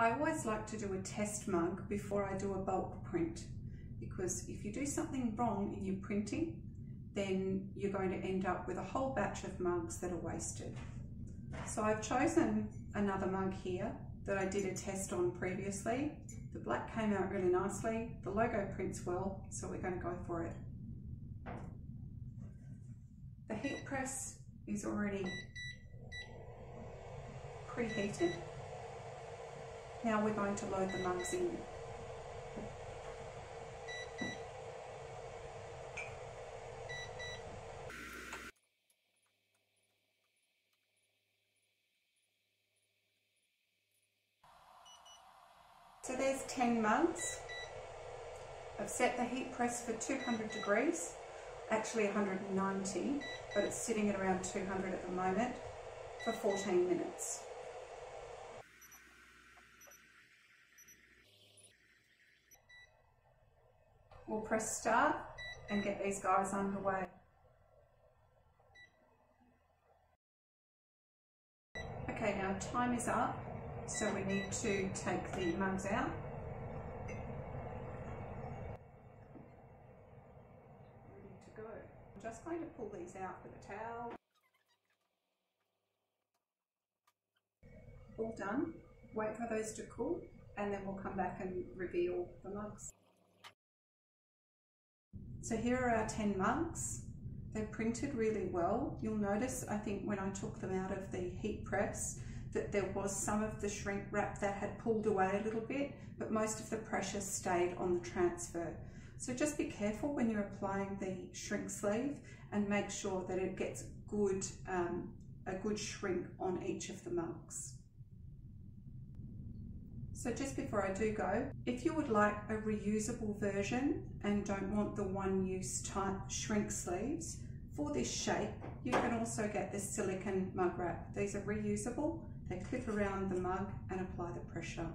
I always like to do a test mug before I do a bulk print because if you do something wrong in your printing, then you're going to end up with a whole batch of mugs that are wasted. So I've chosen another mug here that I did a test on previously. The black came out really nicely, the logo prints well, so we're going to go for it. The heat press is already preheated. Now we're going to load the mugs in. So there's 10 mugs. I've set the heat press for 200 degrees, actually 190, but it's sitting at around 200 at the moment for 14 minutes. We'll press start and get these guys underway. Okay, now time is up, so we need to take the mugs out. Ready to go. I'm just going to pull these out with a towel. All done. Wait for those to cool and then we'll come back and reveal the mugs. So here are our 10 mugs. They're printed really well. You'll notice, I think, when I took them out of the heat press, that there was some of the shrink wrap that had pulled away a little bit, but most of the pressure stayed on the transfer. So just be careful when you're applying the shrink sleeve and make sure that it gets good, um, a good shrink on each of the mugs. So just before I do go, if you would like a reusable version and don't want the one use type shrink sleeves, for this shape, you can also get the silicone mug wrap. These are reusable, they clip around the mug and apply the pressure.